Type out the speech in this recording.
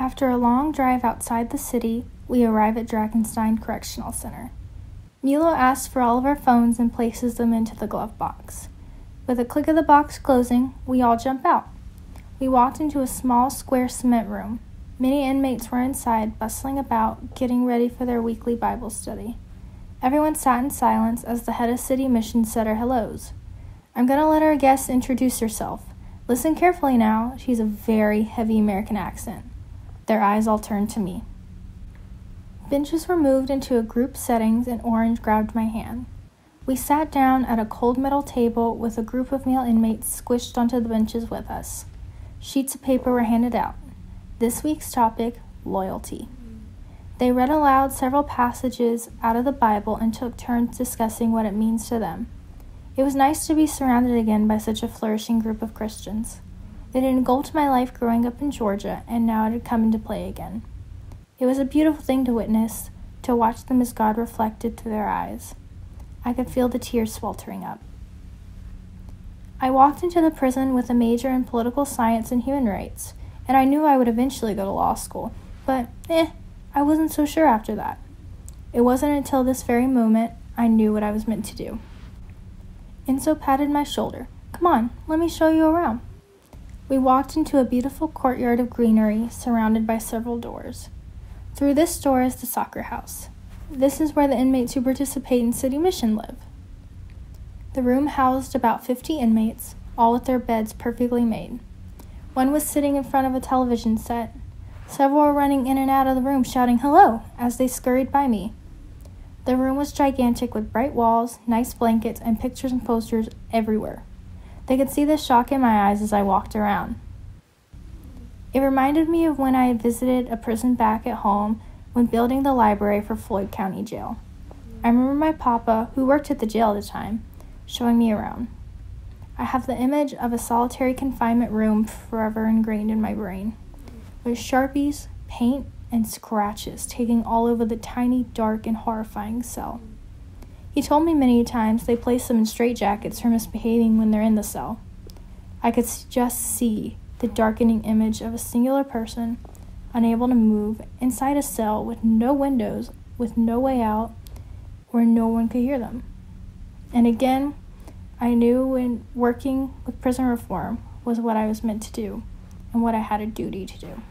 After a long drive outside the city, we arrive at Drakenstein Correctional Center. Milo asks for all of our phones and places them into the glove box. With a click of the box closing, we all jump out. We walked into a small square cement room. Many inmates were inside, bustling about, getting ready for their weekly Bible study. Everyone sat in silence as the head of city mission said our hellos. I'm going to let our guest introduce herself. Listen carefully now. She's a very heavy American accent. Their eyes all turned to me. Benches were moved into a group settings and Orange grabbed my hand. We sat down at a cold metal table with a group of male inmates squished onto the benches with us. Sheets of paper were handed out. This week's topic loyalty. They read aloud several passages out of the Bible and took turns discussing what it means to them. It was nice to be surrounded again by such a flourishing group of Christians. It had engulfed my life growing up in Georgia, and now it had come into play again. It was a beautiful thing to witness, to watch them as God reflected through their eyes. I could feel the tears sweltering up. I walked into the prison with a major in political science and human rights, and I knew I would eventually go to law school, but eh, I wasn't so sure after that. It wasn't until this very moment I knew what I was meant to do. Enzo patted my shoulder. Come on, let me show you around. We walked into a beautiful courtyard of greenery surrounded by several doors. Through this door is the soccer house. This is where the inmates who participate in city mission live. The room housed about 50 inmates, all with their beds perfectly made. One was sitting in front of a television set. Several were running in and out of the room shouting hello as they scurried by me. The room was gigantic with bright walls, nice blankets, and pictures and posters everywhere. They could see the shock in my eyes as I walked around. It reminded me of when I had visited a prison back at home when building the library for Floyd County Jail. I remember my papa, who worked at the jail at the time, showing me around. I have the image of a solitary confinement room forever ingrained in my brain, with sharpies, paint, and scratches taking all over the tiny, dark, and horrifying cell. He told me many times they place them in straitjackets for misbehaving when they're in the cell. I could just see the darkening image of a singular person, unable to move, inside a cell with no windows, with no way out, where no one could hear them. And again, I knew when working with prison reform was what I was meant to do and what I had a duty to do.